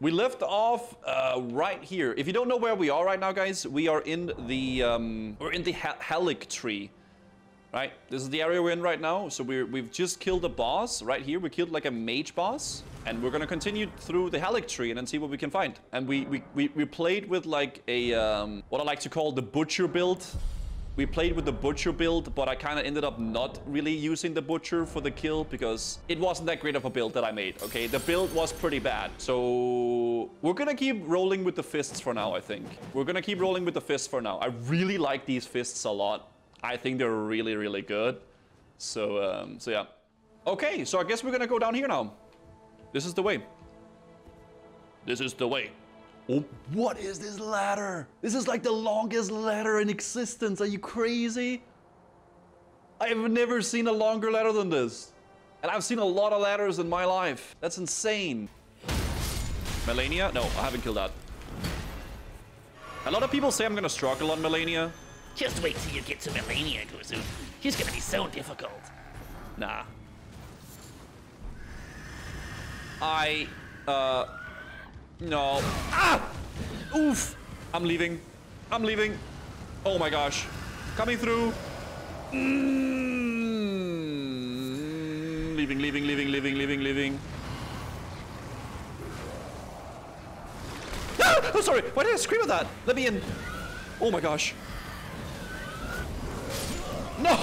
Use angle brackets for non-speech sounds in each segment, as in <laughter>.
We left off uh, right here. If you don't know where we are right now, guys, we are in the um, we're in the Haligtree, right? This is the area we're in right now. So we're we've just killed a boss right here. We killed like a mage boss, and we're gonna continue through the Haligtree and then see what we can find. And we we we, we played with like a um, what I like to call the butcher build. We played with the Butcher build, but I kind of ended up not really using the Butcher for the kill because it wasn't that great of a build that I made, okay? The build was pretty bad. So we're gonna keep rolling with the fists for now, I think. We're gonna keep rolling with the fists for now. I really like these fists a lot. I think they're really, really good. So, um, so yeah. Okay, so I guess we're gonna go down here now. This is the way. This is the way. Oh, what is this ladder? This is like the longest ladder in existence. Are you crazy? I've never seen a longer ladder than this. And I've seen a lot of ladders in my life. That's insane. Malenia? No, I haven't killed that. A lot of people say I'm gonna struggle on Malenia. Just wait till you get to Malenia, Guzu. He's gonna be so difficult. Nah. I, uh, no. Ah! Oof! I'm leaving. I'm leaving. Oh my gosh. Coming through. Mm. Leaving, leaving, leaving, leaving, leaving, leaving. Ah! Oh, sorry. Why did I scream at that? Let me in. Oh my gosh. No! <laughs>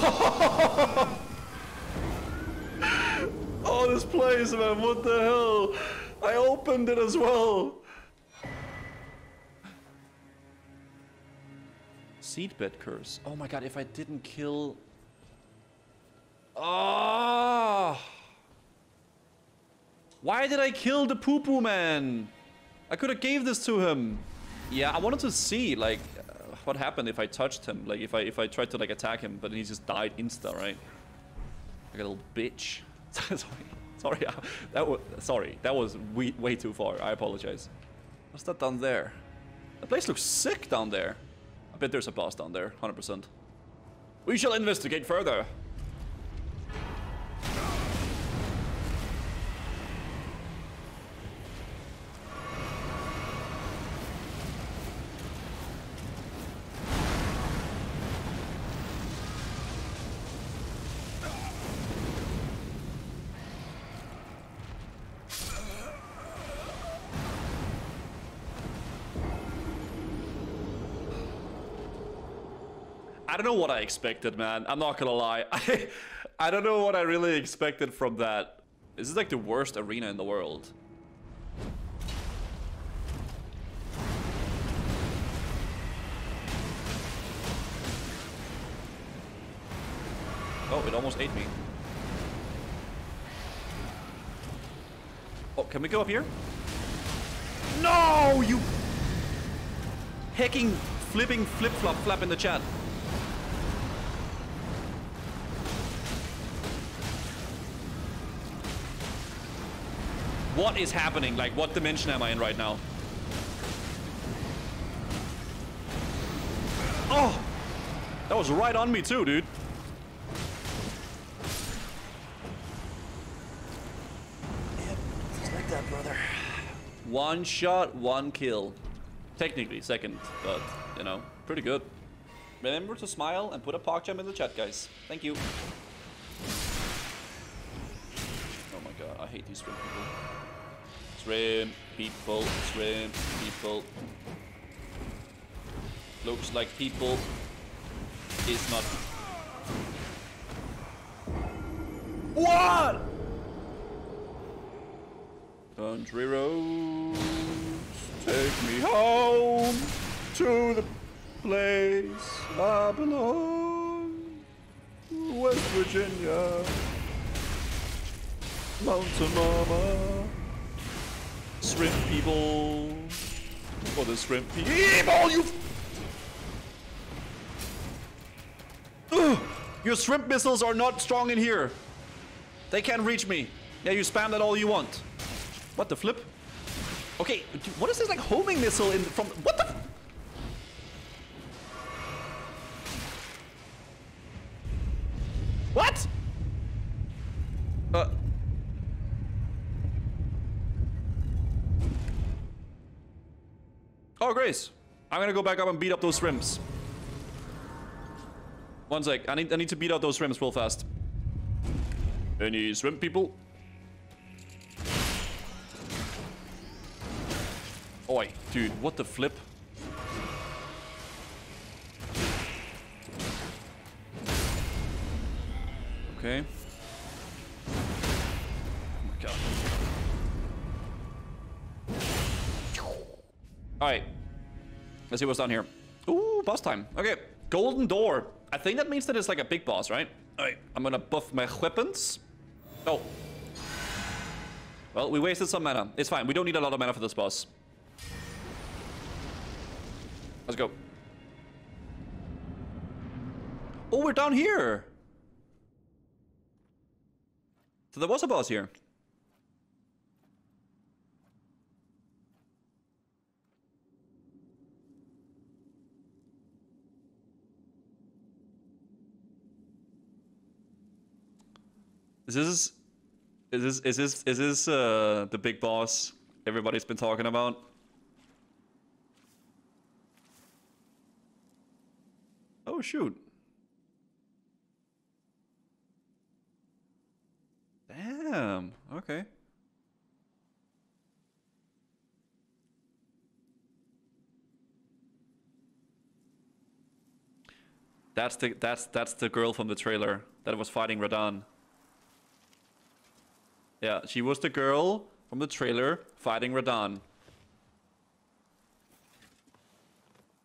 oh, this place, man. What the hell? I opened it as well. Seedbed curse. Oh my god, if I didn't kill... Ah! Oh. Why did I kill the poo-poo man? I could have gave this to him. Yeah, I wanted to see, like, uh, what happened if I touched him. Like, if I if I tried to, like, attack him, but he just died insta, right? Like a little bitch. <laughs> <laughs> Sorry. That was sorry. That was way, way too far. I apologize. What's that down there? The place looks sick down there. I bet there's a boss down there, 100%. We shall investigate further. I don't know what I expected, man. I'm not gonna lie. <laughs> I, I don't know what I really expected from that. This is like the worst arena in the world. Oh, it almost ate me. Oh, can we go up here? No, you hacking, flipping, flip-flop, flap in the chat. What is happening? Like, what dimension am I in right now? Oh! That was right on me too, dude. Yep, just like that, brother. One shot, one kill. Technically second, but, you know, pretty good. Remember to smile and put a PogChamp in the chat, guys. Thank you. Oh my god, I hate these people. Shrimp people, shrimp people. Looks like people is not. What? Country roads, take me home to the place I belong. West Virginia, Mountain Mama. Shrimp people. For the shrimp people, you. Ugh. Your shrimp missiles are not strong in here. They can't reach me. Yeah, you spam that all you want. What the flip? Okay, what is this like homing missile in from? What the? Oh, I'm gonna go back up and beat up those shrimps. One sec. I need, I need to beat out those shrimps real fast. Any shrimp people? Oh, Oi, dude, what the flip? Okay. Let's see what's down here. Ooh, boss time. Okay. Golden door. I think that means that it's like a big boss, right? Alright. I'm gonna buff my weapons. Oh. Well, we wasted some mana. It's fine. We don't need a lot of mana for this boss. Let's go. Oh, we're down here. So there was a boss here. Is this is this is this is this uh the big boss everybody's been talking about? Oh shoot. Damn. Okay. That's the that's that's the girl from the trailer that was fighting Radahn. Yeah, she was the girl from the trailer fighting Radahn.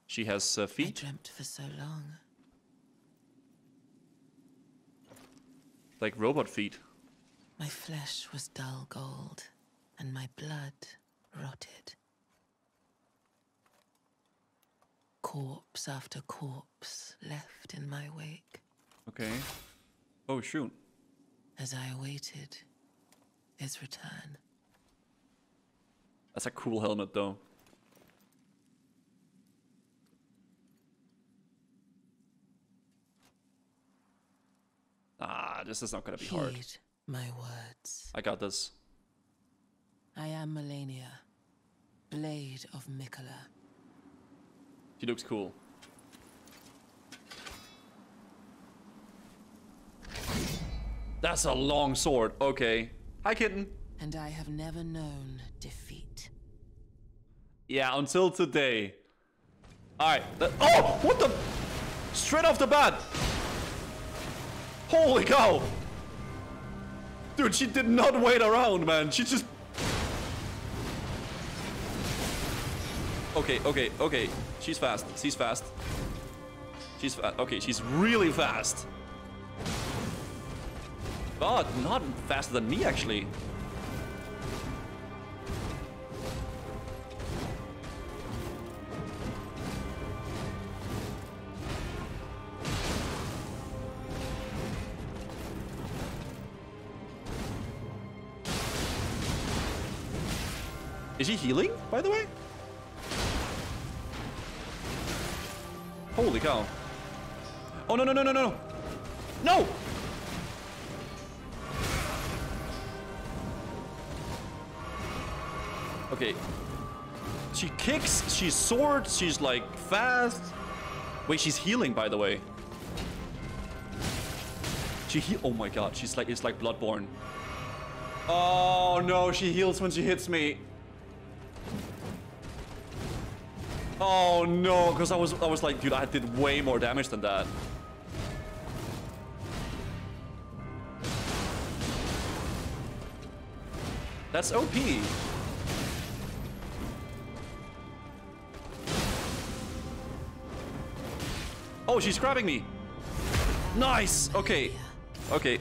She has uh, I feet. dreamt for so long. like robot feet. My flesh was dull gold, and my blood rotted. Corpse after corpse left in my wake Okay. Oh shoot. as I awaited his return. That's a cool helmet though. Ah, this is not gonna be hard. My words. I got this. I am Malenia, Blade of Miquella. She looks cool. That's a long sword. Okay. Hi, kitten. And I have never known defeat. Yeah, until today. Alright. Oh! What the? Straight off the bat! Holy cow! Dude, she did not wait around, man. She just... Okay, okay, okay. She's fast. She's fast. She's fast. Okay, she's really fast. God, not faster than me, actually. Is he healing, by the way? Holy cow. Oh, no, no, no, no, no. No! Okay. She kicks, she's swords, she's like fast. Wait, she's healing, by the way. She heal. Oh my god, she's like, it's like Bloodborne. Oh no, she heals when she hits me. Oh no, because I was I was like, dude, I did way more damage than that. That's OP. Oh, she's grabbing me. Nice. Okay. Okay.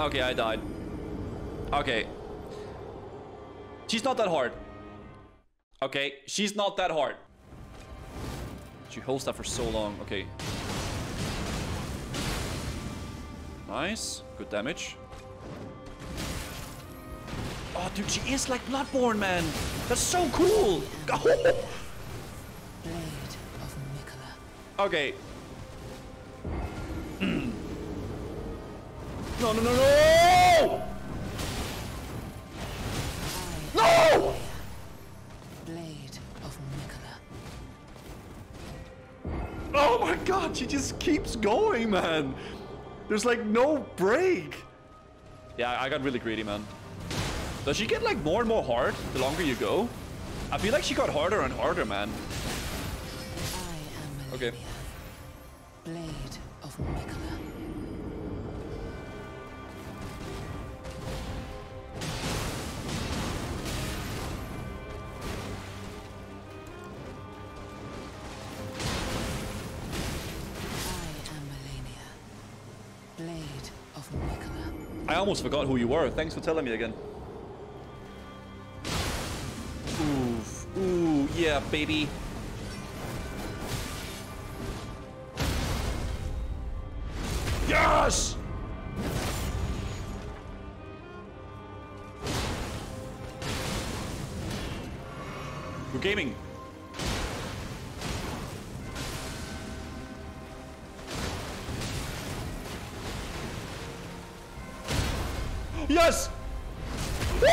Okay, I died. Okay. She's not that hard. Okay, she's not that hard. She holds that for so long. Okay. Nice. Good damage. Oh, dude, she is like Bloodborne, man. That's so cool. <laughs> Oh, Okay. <clears throat> no, no, no, no! No! Blade of Miquella. Oh my god, she just keeps going, man. There's like no break. Yeah, I got really greedy, man. Does she get like more and more hard the longer you go? I feel like she got harder and harder, man. Okay. Blade of Miquella. I am Malenia, Blade of Miquella. I almost forgot who you were. Thanks for telling me again. Oof. Ooh, yeah, baby. Yes! We're gaming. Yes! Woo!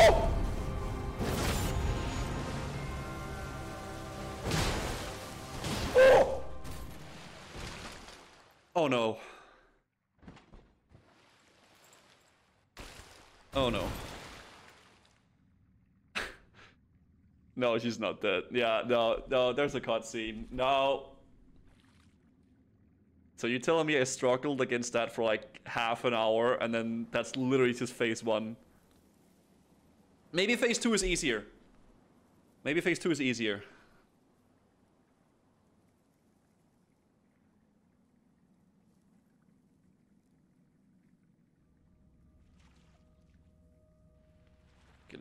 Oh! Oh no. Oh no. <laughs> no, she's not dead. Yeah, no, no, there's a cutscene. No. So you're telling me I struggled against that for like half an hour and then that's literally just phase one? Maybe phase two is easier. Maybe phase two is easier.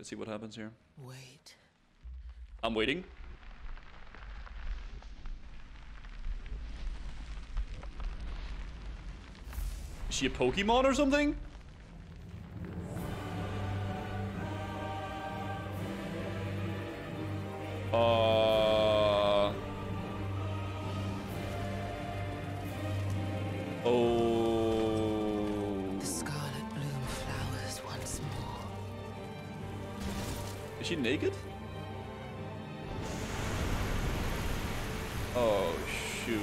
See what happens here. Wait. I'm waiting. Is she a Pokemon or something? Uh. She naked? Oh, shoot.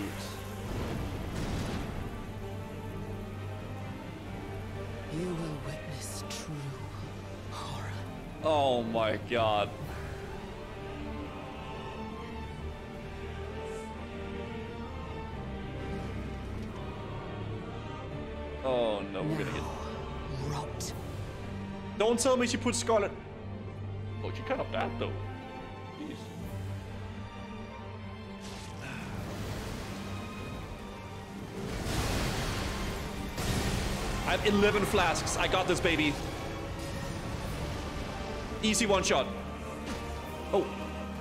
You will witness true horror. Oh my god. Oh no, we're gonna get. Rot. Don't tell me she put Scarlet. Oh, she kind of bad though. Jeez. I have 11 flasks. I got this, baby. Easy one shot. Oh,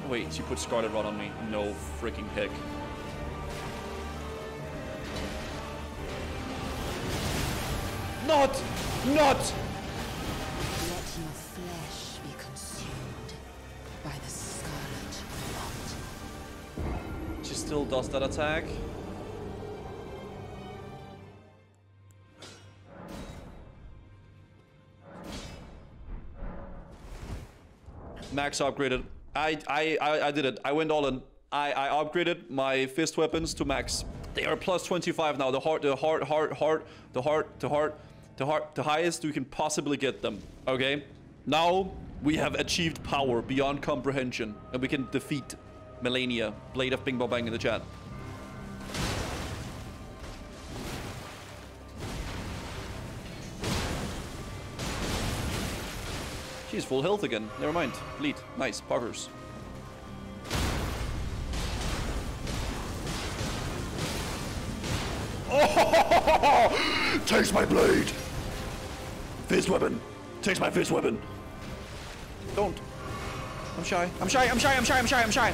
wait, she put Scarlet Rot on me. No freaking heck. Not! Not! Still does that attack. Max upgraded. I, I, I, I did it. I went all in. I, I upgraded my fist weapons to max. They are plus 25 now. The heart, the heart, heart, heart, the heart, the heart, the heart, the highest we can possibly get them. Okay? Now we have achieved power beyond comprehension, and we can defeat Melania. Blade of Bing Bong Bang in the chat. She's full health again. Never mind. Bleed. Nice. Poggers. Oh! <laughs> Takes my blade! Fist weapon! Takes my fist weapon! Don't. I'm shy. I'm shy. I'm shy. I'm shy. I'm shy. I'm shy.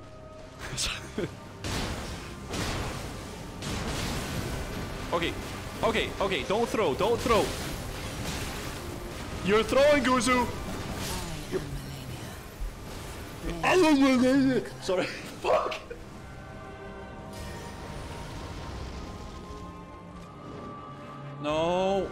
okay, okay, okay, don't throw, don't throw. You're throwing, Guzu! Melania. <laughs> Sorry. Fuck! No.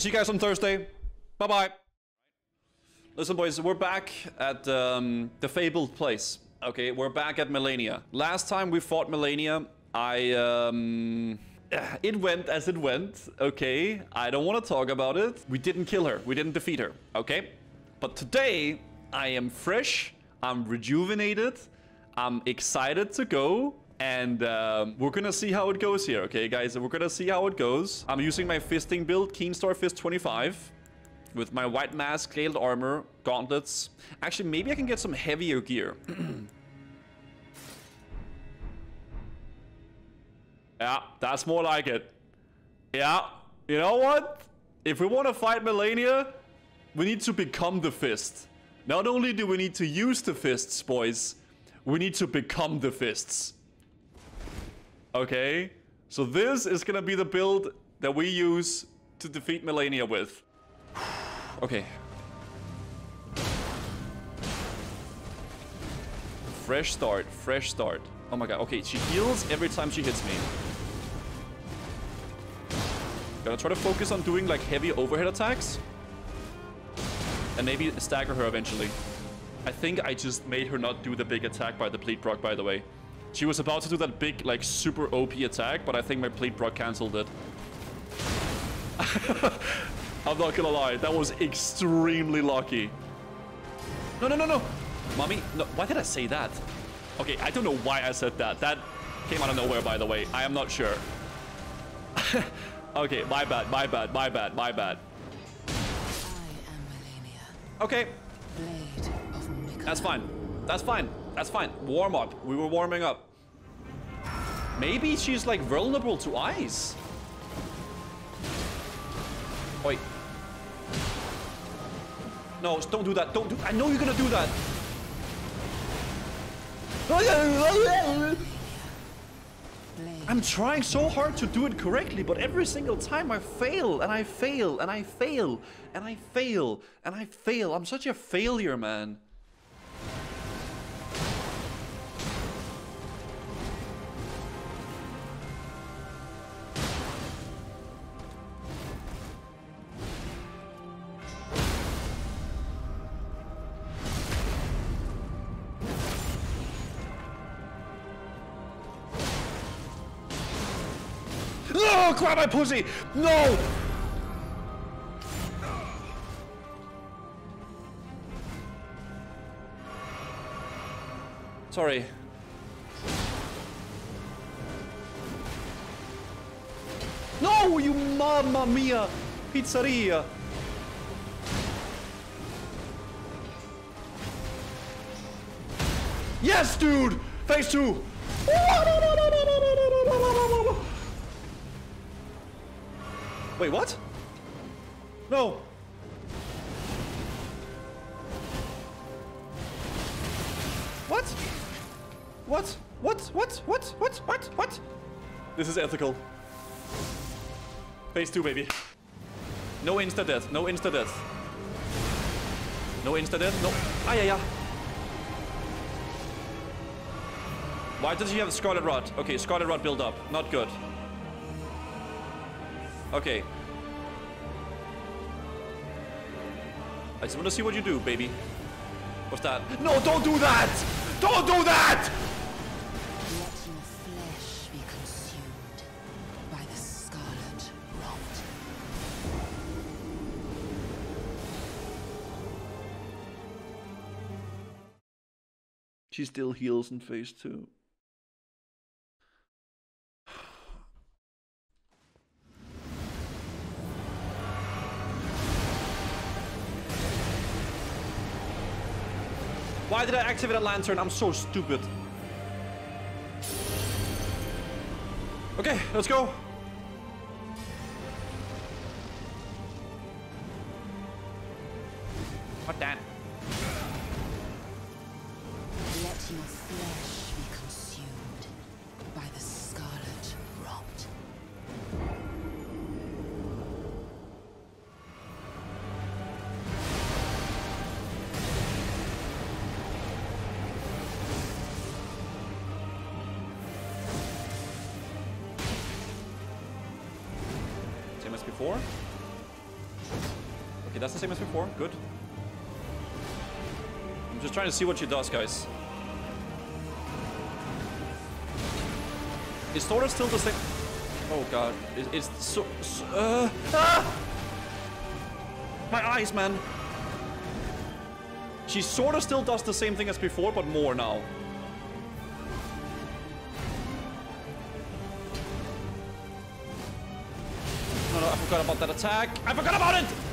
See you guys on Thursday. Bye bye. Listen, boys, we're back at um, the fabled place. Okay, we're back at Melania. Last time we fought Melania, I um, <sighs> it went as it went. Okay, I don't want to talk about it. We didn't kill her. We didn't defeat her. Okay, but today I am fresh. I'm rejuvenated. I'm excited to go. And um, we're gonna see how it goes here, okay, guys? We're gonna see how it goes. I'm using my fisting build, Keenstar Fist 25, with my white mask, scaled armor, gauntlets. Actually, maybe I can get some heavier gear. <clears throat> yeah, that's more like it. Yeah, you know what? If we want to fight Melania, we need to become the fist. Not only do we need to use the fists, boys, we need to become the fists. Okay? So this is gonna be the build that we use to defeat Melania with. <sighs> okay. Fresh start, fresh start. Oh my god, okay, she heals every time she hits me. Gonna try to focus on doing like heavy overhead attacks. And maybe stagger her eventually. I think I just made her not do the big attack by the Bleed Proc, by the way. She was about to do that big, like, super OP attack, but I think my Bleed Proc cancelled it. <laughs> I'm not gonna lie, that was extremely lucky. No, no, no, no! Mommy, no, why did I say that? Okay, I don't know why I said that. That came out of nowhere, by the way. I am not sure. <laughs> okay, my bad, my bad, my bad, my bad. I am Melania. Okay, Blade of Miquella. That's fine. That's fine. That's fine. Warm up. We were warming up. Maybe she's like vulnerable to ice. Wait. No, don't do that. Don't do. I know you're gonna do that. <laughs> I'm trying so hard to do it correctly, but every single time I fail and I fail and I fail and I fail and I fail. I'm such a failure, man. No, grab my pussy! No! Sorry. No, you mamma mia pizzeria! Yes, dude! Phase two! Wait, what? No. What? What? What? What? What? What? What? What? This is ethical. Phase two, baby. No insta death. No insta death. No insta death. No. Ah, yeah, yeah. Why does he have Scarlet Rot? Okay, Scarlet Rot build up. Not good. Okay. I just want to see what you do, baby. What's that? No, don't do that! Don't do that! Let your flesh be consumed by the scarlet rot. She still heals in phase two. Why did I activate a lantern? I'm so stupid. Okay, let's go. Same as before. Good. I'm just trying to see what she does, guys. Is Thora still the same? Oh god, it, it's so. so uh, ah! My eyes, man. She sort of still does the same thing as before, but more now. No, no, I forgot about that attack. I forgot about it.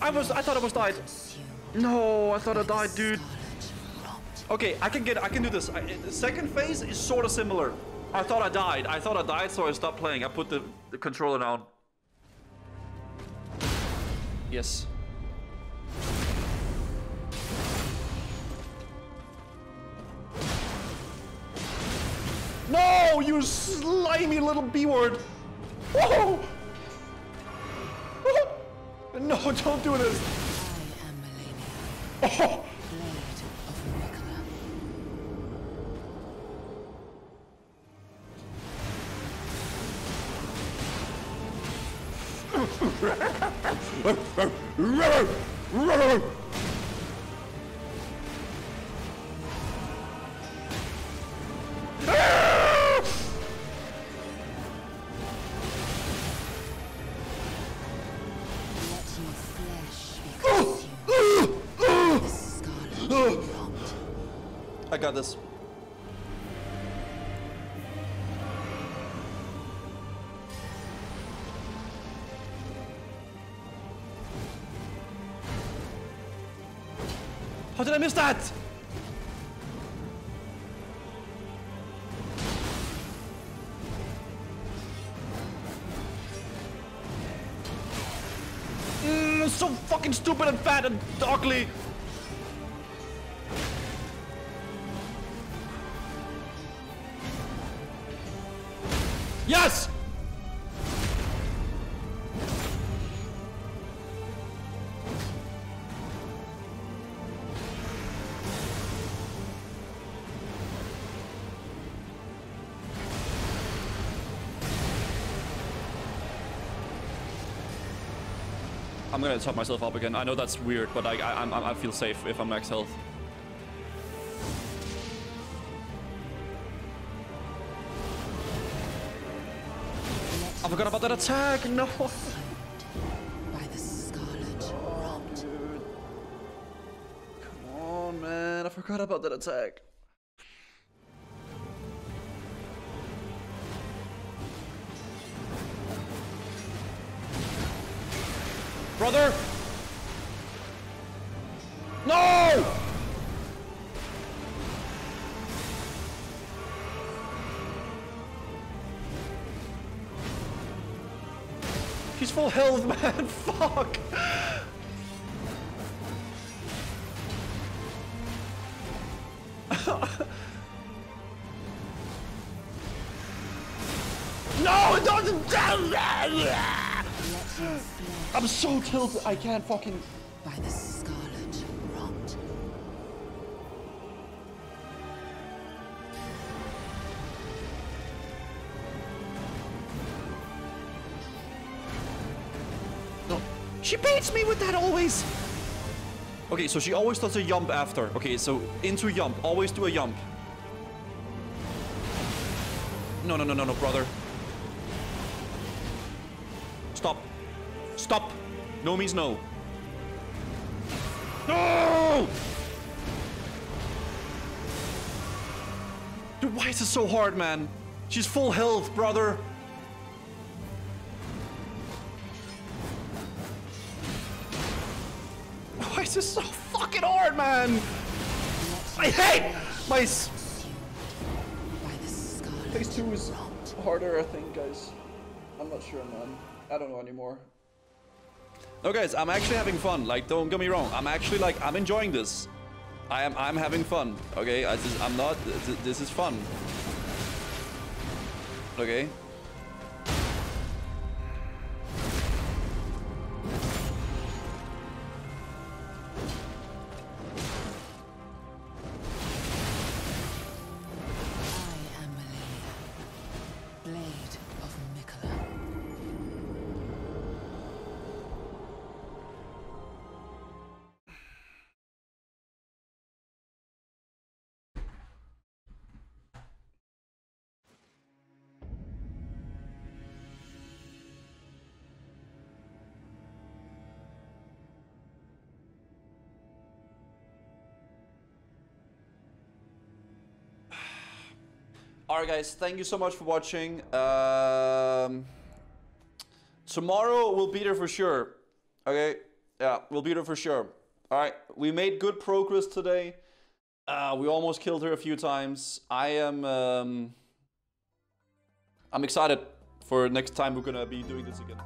I was. I thought I was died. No, I thought I died, dude. Okay, I can get. I can do this. I, the second phase is sort of similar. I thought I died. I thought I died, so I stopped playing. I put the, the controller down. Yes. No, you slimy little B word. Whoa! No, don't do this. I am Melania, Oh. blade of. <laughs> this. How did I miss that? Mm, so fucking stupid and fat and ugly. Yes! I'm gonna top myself up again. I know that's weird, but I I, I'm, feel safe if I'm max health. I forgot about that attack. No. By the scarlet. Come on, man. I forgot about that attack. Brother! Full health, <laughs> man. Fuck. <laughs> No, it doesn't. Let your I'm so tilted. I can't fucking. by the Beats me with that always. Okay, so she always does a jump after. Okay, so into jump. Always do a jump. No, no, no, no, no, brother. Stop. Stop. No means no. No! Dude, why is it so hard, man? She's full health, brother. Why is so fucking hard, man? I hate my s- By phase two is rot. harder, I think, guys. I'm not sure, man. I don't know anymore. No, guys, I'm actually having fun. Like, don't get me wrong. I'm actually like, I'm enjoying this. I am, I'm having fun. Okay, I just, I'm not. This is fun. Okay. All right, guys. Thank you so much for watching. Um, tomorrow we'll be there for sure. Okay. Yeah, we'll be there for sure. All right. We made good progress today. Uh, we almost killed her a few times. I am. Um, I'm excited for next time we're gonna be doing this again.